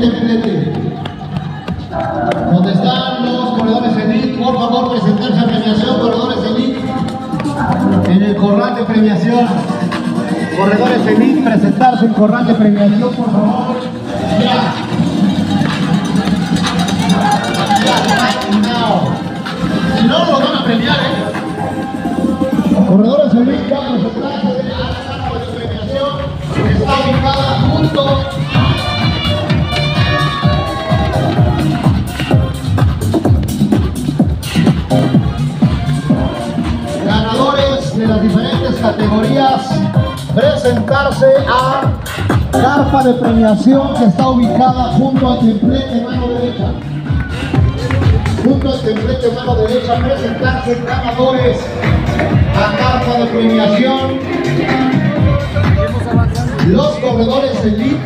templete. Donde están los corredores elite, por favor presentarse a premiación, corredores elite. En el corral de premiación. Corredores elite, presentarse en corral de premiación, por favor. Si no, lo van a premiar, ¿eh? Corredores elite, ya categorías presentarse a carpa de premiación que está ubicada junto al templete mano derecha. Junto al templete mano derecha presentarse ganadores a carpa de premiación. Los corredores elite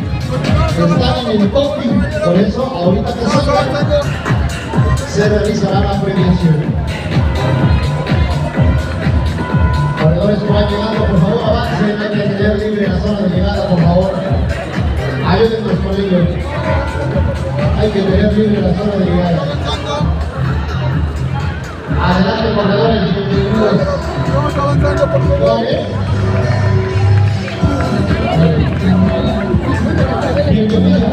están en el topping, por eso ahorita que salgan se realizará la premiación. Por favor, avancen, hay que tener libre la zona de llegada, por favor. Ayúdennos con ello. Hay que tener libre la zona de llegada. Adelante, corredores, bienvenidos. Vamos avanzando, por favor. Bienvenidos.